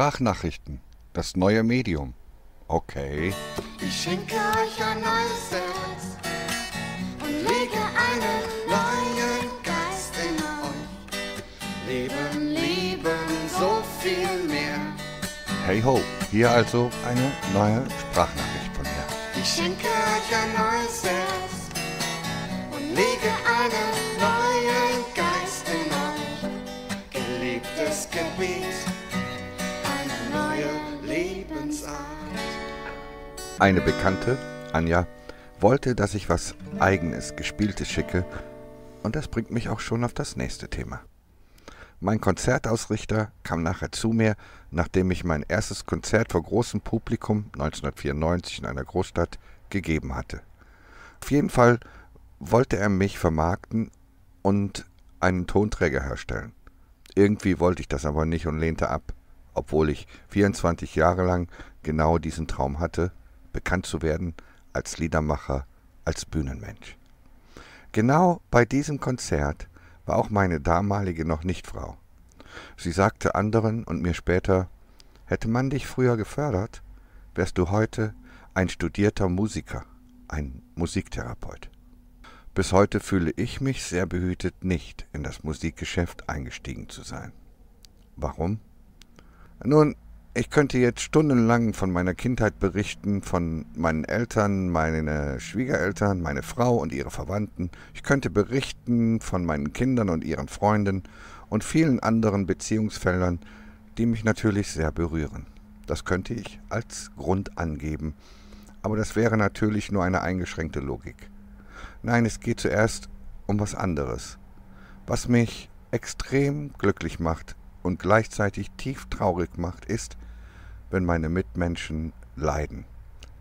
Sprachnachrichten, das neue Medium. Okay. Ich schenke euch ein neues Herz und lege einen neuen Geist in euch. Leben, lieben, so viel mehr. Hey ho, hier also eine neue Sprachnachricht von mir. Ich schenke euch ein neues Herz und lege einen Eine Bekannte, Anja, wollte, dass ich was eigenes, gespieltes schicke und das bringt mich auch schon auf das nächste Thema. Mein Konzertausrichter kam nachher zu mir, nachdem ich mein erstes Konzert vor großem Publikum 1994 in einer Großstadt gegeben hatte. Auf jeden Fall wollte er mich vermarkten und einen Tonträger herstellen. Irgendwie wollte ich das aber nicht und lehnte ab, obwohl ich 24 Jahre lang genau diesen Traum hatte, bekannt zu werden als Liedermacher, als Bühnenmensch. Genau bei diesem Konzert war auch meine damalige noch nicht Frau. Sie sagte anderen und mir später, hätte man dich früher gefördert, wärst du heute ein studierter Musiker, ein Musiktherapeut. Bis heute fühle ich mich sehr behütet, nicht in das Musikgeschäft eingestiegen zu sein. Warum? Nun, ich könnte jetzt stundenlang von meiner Kindheit berichten, von meinen Eltern, meine Schwiegereltern, meine Frau und ihre Verwandten. Ich könnte berichten von meinen Kindern und ihren Freunden und vielen anderen Beziehungsfeldern, die mich natürlich sehr berühren. Das könnte ich als Grund angeben, aber das wäre natürlich nur eine eingeschränkte Logik. Nein, es geht zuerst um was anderes, was mich extrem glücklich macht und gleichzeitig tief traurig macht, ist, wenn meine Mitmenschen leiden.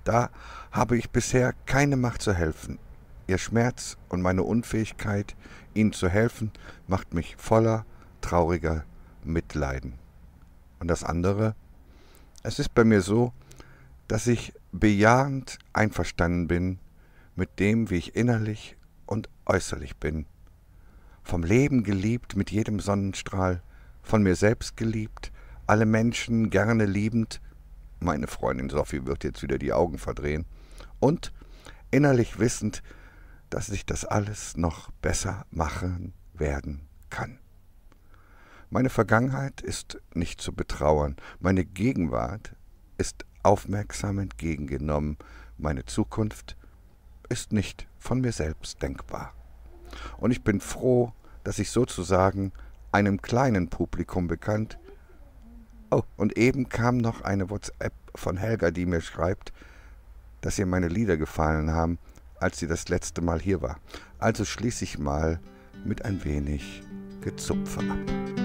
Da habe ich bisher keine Macht zu helfen. Ihr Schmerz und meine Unfähigkeit, ihnen zu helfen, macht mich voller trauriger Mitleiden. Und das andere, es ist bei mir so, dass ich bejahend einverstanden bin mit dem, wie ich innerlich und äußerlich bin. Vom Leben geliebt mit jedem Sonnenstrahl, von mir selbst geliebt, alle Menschen gerne liebend, meine Freundin Sophie wird jetzt wieder die Augen verdrehen, und innerlich wissend, dass ich das alles noch besser machen werden kann. Meine Vergangenheit ist nicht zu betrauern, meine Gegenwart ist aufmerksam entgegengenommen, meine Zukunft ist nicht von mir selbst denkbar. Und ich bin froh, dass ich sozusagen einem kleinen Publikum bekannt. Oh, und eben kam noch eine WhatsApp von Helga, die mir schreibt, dass ihr meine Lieder gefallen haben, als sie das letzte Mal hier war. Also schließe ich mal mit ein wenig Gezupfe ab.